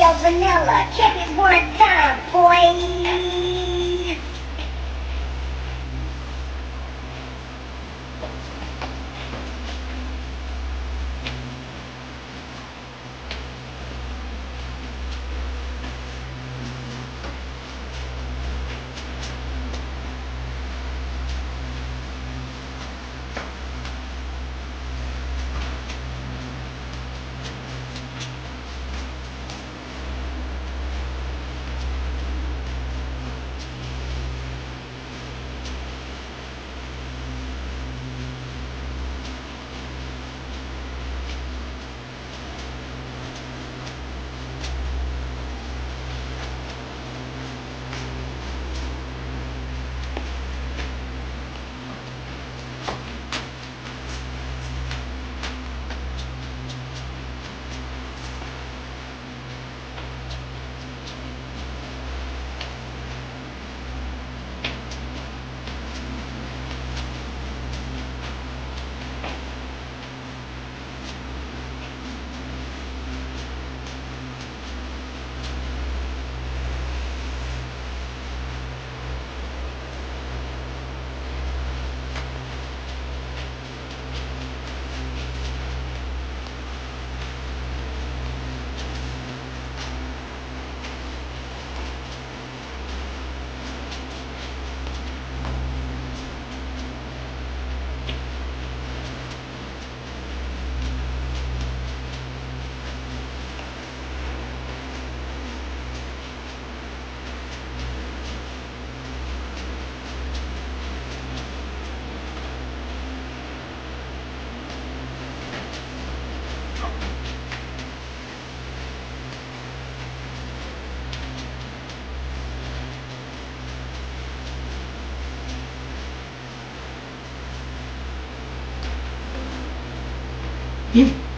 Yo, Vanilla, check it one time, boy. Hmm.